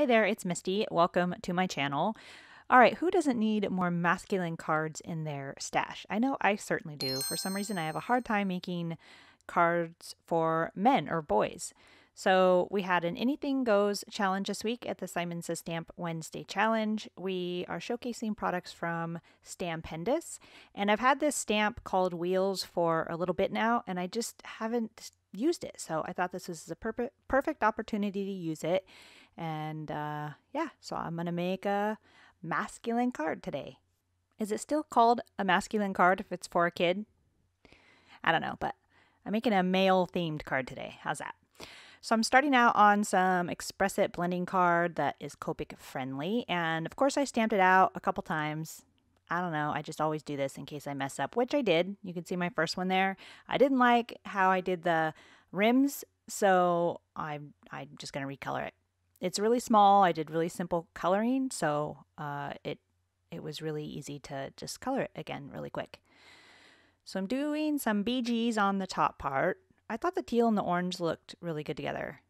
Hi there, it's Misty. Welcome to my channel. All right, who doesn't need more masculine cards in their stash? I know I certainly do. For some reason, I have a hard time making cards for men or boys. So we had an Anything Goes challenge this week at the Simon Says Stamp Wednesday challenge. We are showcasing products from Stampendous, and I've had this stamp called Wheels for a little bit now, and I just haven't used it. So I thought this was a perfect perfect opportunity to use it. And uh, yeah, so I'm gonna make a masculine card today. Is it still called a masculine card if it's for a kid? I don't know, but I'm making a male themed card today. How's that? So I'm starting out on some Express It blending card that is Copic friendly. And of course I stamped it out a couple times. I don't know. I just always do this in case I mess up, which I did. You can see my first one there. I didn't like how I did the rims, so I'm, I'm just going to recolor it. It's really small. I did really simple coloring, so uh, it, it was really easy to just color it again really quick. So I'm doing some BGs on the top part. I thought the teal and the orange looked really good together.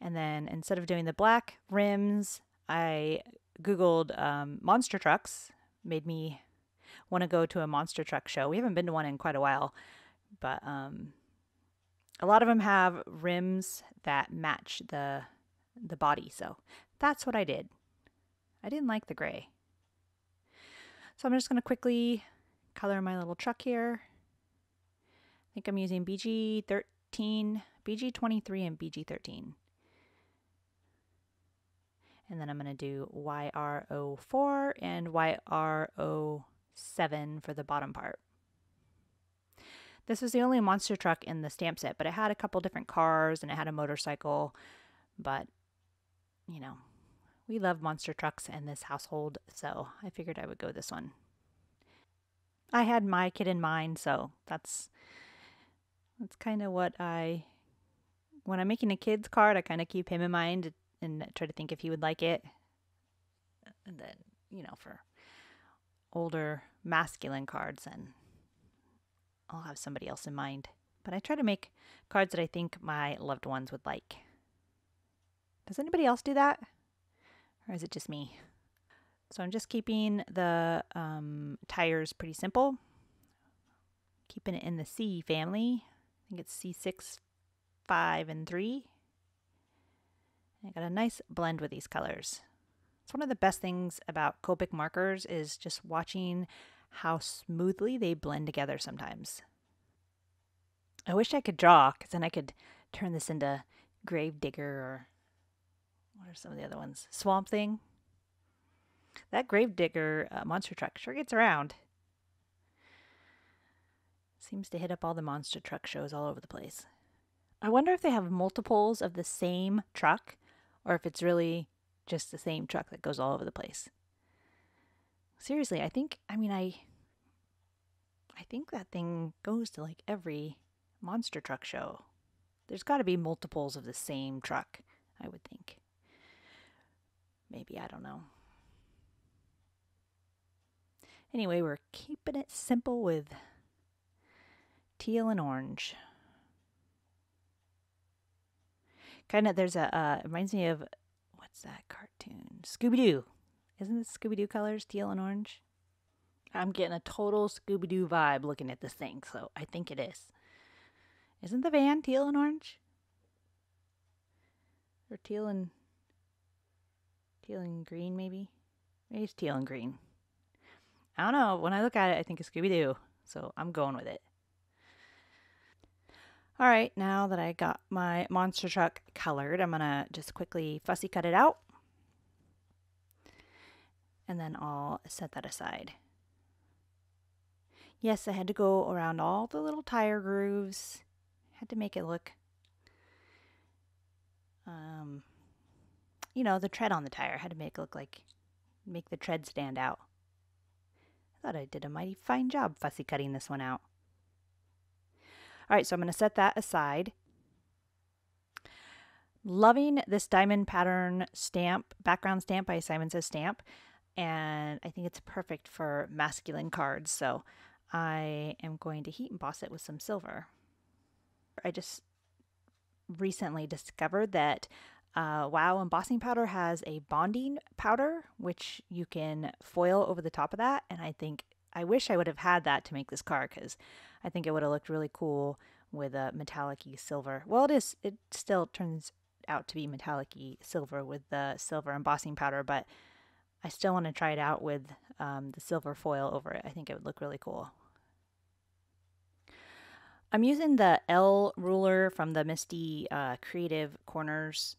And then instead of doing the black rims, I Googled um, monster trucks, made me want to go to a monster truck show. We haven't been to one in quite a while, but um, a lot of them have rims that match the the body. So that's what I did. I didn't like the gray. So I'm just going to quickly color my little truck here. I think I'm using BG13, BG23, and BG13. And then I'm going to do YR04 and YR07 for the bottom part. This was the only monster truck in the stamp set, but it had a couple different cars and it had a motorcycle. But, you know, we love monster trucks in this household, so I figured I would go this one. I had my kid in mind, so that's that's kind of what I when I'm making a kid's card, I kind of keep him in mind and try to think if he would like it. And then, you know, for older masculine cards and I'll have somebody else in mind. But I try to make cards that I think my loved ones would like. Does anybody else do that? Or is it just me? So I'm just keeping the um, tires pretty simple. Keeping it in the C family. I think it's C6, 5, and 3. I got a nice blend with these colors. It's one of the best things about Copic markers is just watching how smoothly they blend together sometimes. I wish I could draw because then I could turn this into Gravedigger or what are some of the other ones? Swamp Thing. That Gravedigger uh, monster truck sure gets around. Seems to hit up all the monster truck shows all over the place. I wonder if they have multiples of the same truck or if it's really just the same truck that goes all over the place. Seriously, I think I mean I I think that thing goes to like every monster truck show. There's got to be multiples of the same truck, I would think. Maybe, I don't know. Anyway, we're keeping it simple with teal and orange. Kind of, there's a, uh, reminds me of, what's that cartoon? Scooby Doo. Isn't this Scooby Doo colors, teal and orange? I'm getting a total Scooby Doo vibe looking at this thing, so I think it is. Isn't the van teal and orange? Or teal and teal and green, maybe? Maybe it's teal and green. I don't know. When I look at it, I think of Scooby Doo. So I'm going with it. All right, now that I got my monster truck colored, I'm going to just quickly fussy cut it out. And then I'll set that aside. Yes, I had to go around all the little tire grooves. Had to make it look, um, you know, the tread on the tire. Had to make it look like, make the tread stand out. I thought I did a mighty fine job fussy cutting this one out. All right, so I'm going to set that aside. Loving this diamond pattern stamp, background stamp by Simon Says Stamp. And I think it's perfect for masculine cards. So I am going to heat emboss it with some silver. I just recently discovered that Uh, wow embossing powder has a bonding powder, which you can foil over the top of that. And I think I wish I would have had that to make this car because I think it would have looked really cool with a metallic silver. Well, it is. It still turns out to be metallic silver with the silver embossing powder, but I still want to try it out with um, the silver foil over it. I think it would look really cool. I'm using the L ruler from the MISTI uh, Creative Corners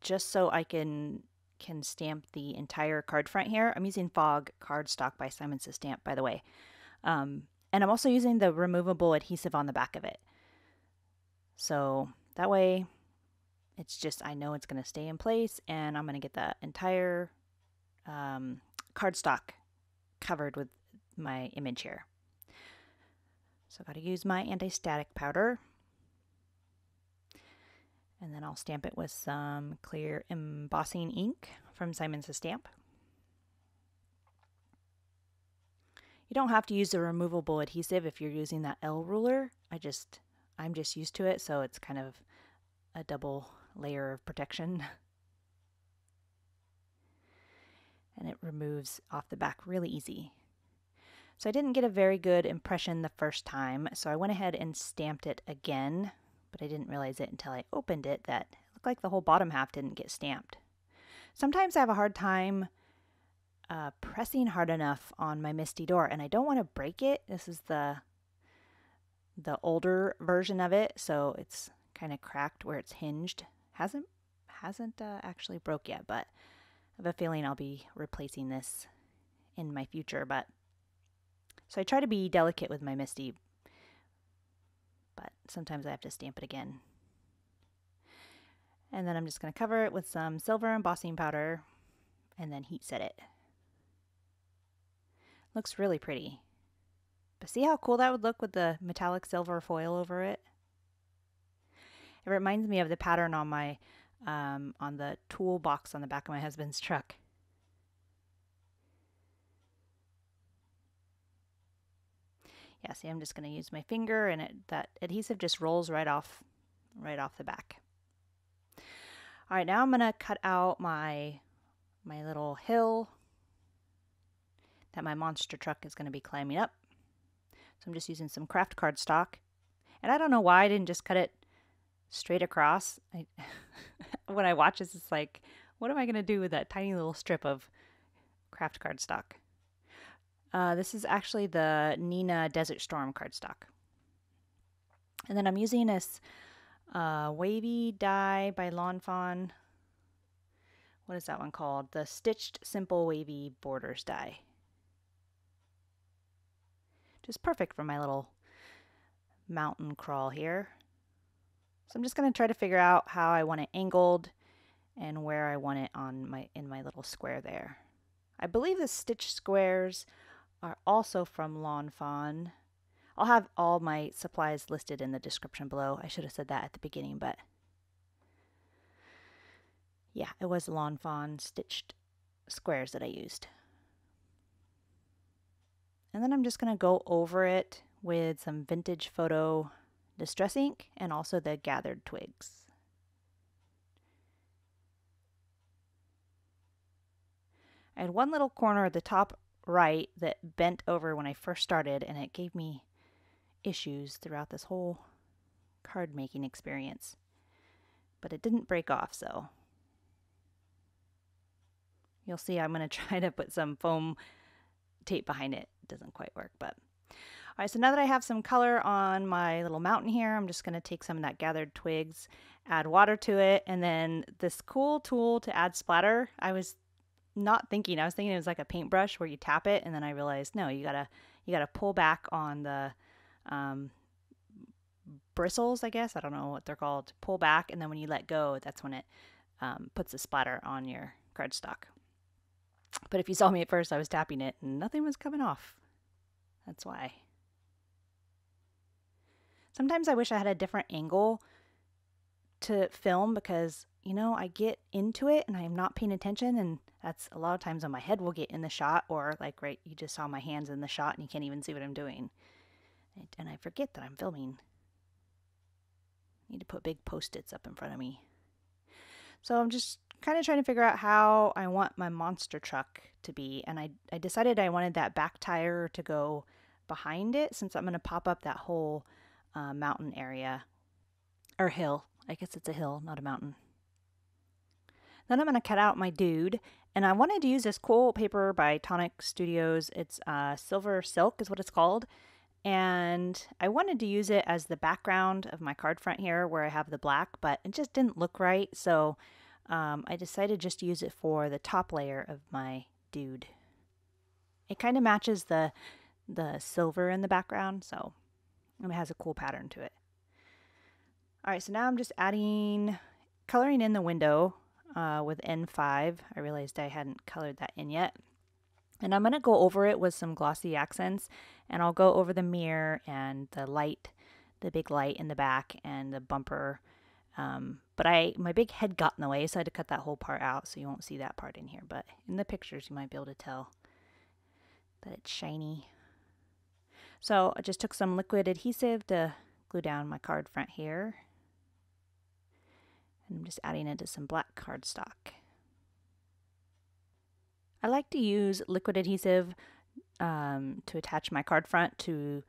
just so I can can stamp the entire card front here. I'm using Fog cardstock by Simon Says Stamp, by the way. Um, and I'm also using the removable adhesive on the back of it. So that way it's just, I know it's going to stay in place and I'm going to get the entire um, cardstock covered with my image here. So I've got to use my anti-static powder. And then I'll stamp it with some clear embossing ink from Simon Says Stamp. You don't have to use the removable adhesive if you're using that L ruler. I just, I'm just used to it, so it's kind of a double layer of protection. and it removes off the back really easy. So I didn't get a very good impression the first time, so I went ahead and stamped it again, but I didn't realize it until I opened it that it looked like the whole bottom half didn't get stamped. Sometimes I have a hard time uh, pressing hard enough on my MISTI door, and I don't want to break it. This is the the older version of it, so it's kind of cracked where it's hinged hasn't hasn't uh, actually broke yet, but Have a feeling I'll be replacing this in my future. But so I try to be delicate with my MISTI, but sometimes I have to stamp it again. And then I'm just going to cover it with some silver embossing powder and then heat set it. Looks really pretty. But see how cool that would look with the metallic silver foil over it? It reminds me of the pattern on my um, on the toolbox on the back of my husband's truck. Yeah, see, I'm just going to use my finger, and it that adhesive just rolls right off, right off the back. All right, now I'm going to cut out my my little hill that my monster truck is going to be climbing up. So I'm just using some craft cardstock. And I don't know why I didn't just cut it straight across. I, when I watch this, it's like, what am I going to do with that tiny little strip of craft cardstock? Uh, this is actually the Neenah Desert Storm cardstock. And then I'm using this uh, wavy die by Lawn Fawn. What is that one called? The Stitched Simple Wavy Borders die. Just perfect for my little mountain crawl here. So I'm just going to try to figure out how I want it angled and where I want it on my in my little square there. I believe the stitch squares are also from Lawn Fawn. I'll have all my supplies listed in the description below. I should have said that at the beginning, but yeah, it was Lawn Fawn stitched squares that I used. And then I'm just going to go over it with some vintage photo distress ink, and also the gathered twigs. I had one little corner at the top right that bent over when I first started, and it gave me issues throughout this whole card making experience. But it didn't break off, so you'll see I'm going to try to put some foam tape behind it. It doesn't quite work, but all right, so now that I have some color on my little mountain here, I'm just going to take some of that gathered twigs, add water to it, and then this cool tool to add splatter. I was not thinking, I was thinking it was like a paintbrush where you tap it, and then I realized, no, you gotta, you gotta pull back on the um, bristles, I guess. I don't know what they're called. Pull back, and then when you let go, that's when it um, puts the splatter on your cardstock. But if you saw me at first, I was tapping it and nothing was coming off. That's why. Sometimes I wish I had a different angle to film because, you know, I get into it and I am not paying attention. And that's a lot of times when my head will get in the shot, or like, right, you just saw my hands in the shot and you can't even see what I'm doing. And I forget that I'm filming. I need to put big post its up in front of me. So I'm just kind of trying to figure out how I want my monster truck to be. And I, I decided I wanted that back tire to go behind it since I'm going to pop up that whole uh, mountain area or hill. I guess it's a hill, not a mountain. Then I'm going to cut out my dude. And I wanted to use this cool paper by Tonic Studios. It's uh, Silver Silk is what it's called. And I wanted to use it as the background of my card front here where I have the black, but it just didn't look right. So um, I decided just to use it for the top layer of my dude. It kind of matches the the silver in the background, so it has a cool pattern to it. All right, so now I'm just adding, coloring in the window uh, with N5. I realized I hadn't colored that in yet. And I'm going to go over it with some glossy accents, and I'll go over the mirror and the light, the big light in the back and the bumper. Um, but I, my big head got in the way, so I had to cut that whole part out, so you won't see that part in here. But in the pictures, you might be able to tell that it's shiny. So I just took some liquid adhesive to glue down my card front here. And I'm just adding it to some black cardstock. I like to use liquid adhesive um, to attach my card front to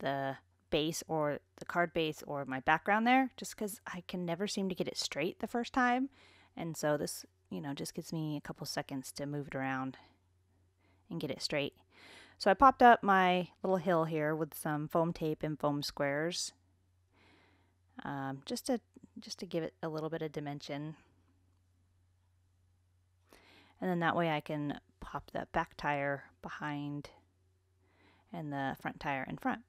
the base or the card base or my background there just because I can never seem to get it straight the first time. And so this, you know, just gives me a couple seconds to move it around and get it straight. So I popped up my little hill here with some foam tape and foam squares, um, just to just to give it a little bit of dimension. And then that way I can pop the back tire behind and the front tire in front.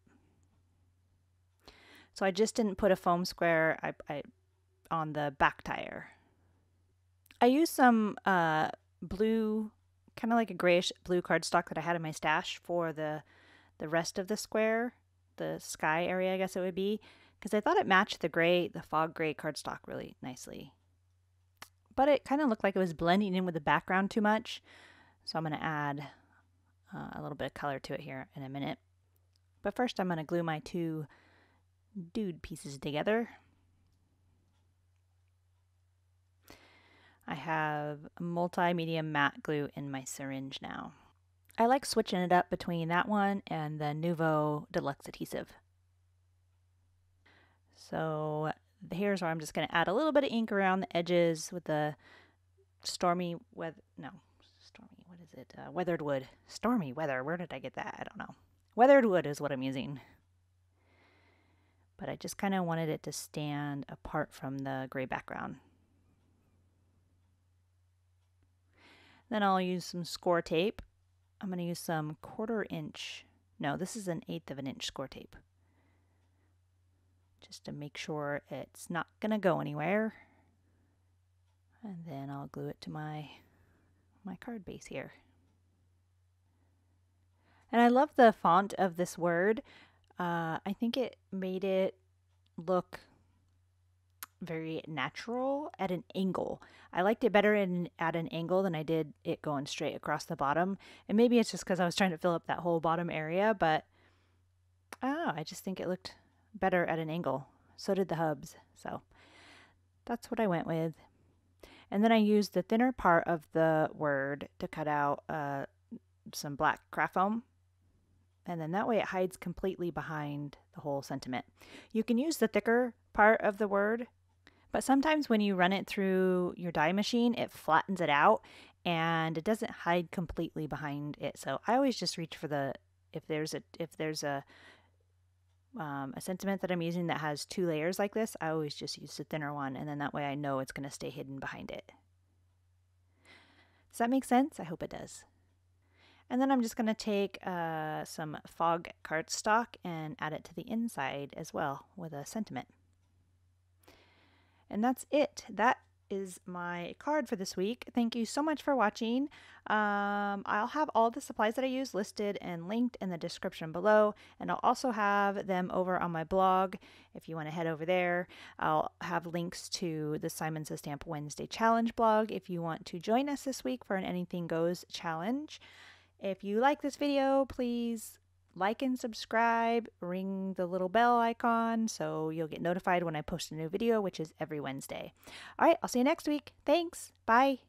So I just didn't put a foam square I, I, on the back tire. I used some uh, blue kind of like a grayish blue cardstock that I had in my stash for the the rest of the square, the sky area, I guess it would be, because I thought it matched the gray, the fog gray cardstock really nicely. But it kind of looked like it was blending in with the background too much, so I'm going to add uh, a little bit of color to it here in a minute. But first I'm going to glue my two dude pieces together. I have multi-medium matte glue in my syringe now. I like switching it up between that one and the Nuvo Deluxe Adhesive. So here's where I'm just going to add a little bit of ink around the edges with the stormy weather, no, stormy, what is it? Uh, weathered wood. Stormy weather, where did I get that? I don't know. Weathered wood is what I'm using. But I just kind of wanted it to stand apart from the gray background. Then I'll use some score tape. I'm going to use some quarter inch. No, this is an eighth of an inch score tape. Just to make sure it's not going to go anywhere. And then I'll glue it to my my card base here. And I love the font of this word. Uh, I think it made it look very natural at an angle. I liked it better in, at an angle than I did it going straight across the bottom. And maybe it's just because I was trying to fill up that whole bottom area, but oh, I just think it looked better at an angle. So did the hubs. So that's what I went with. And then I used the thinner part of the word to cut out uh, some black craft foam. And then that way it hides completely behind the whole sentiment. You can use the thicker part of the word but sometimes when you run it through your die machine, it flattens it out and it doesn't hide completely behind it. So I always just reach for the if there's a if there's a um, a sentiment that I'm using that has two layers like this, I always just use the thinner one, and then that way I know it's going to stay hidden behind it. Does that make sense? I hope it does. And then I'm just going to take uh, some fog cardstock and add it to the inside as well with a sentiment. And that's it. That is my card for this week. Thank you so much for watching. Um, I'll have all the supplies that I use listed and linked in the description below, and I'll also have them over on my blog if you want to head over there. I'll have links to the Simon Says Stamp Wednesday Challenge blog if you want to join us this week for an Anything Goes challenge. If you like this video, please like and subscribe, ring the little bell icon so you'll get notified when I post a new video, which is every Wednesday. All right, I'll see you next week. Thanks. Bye.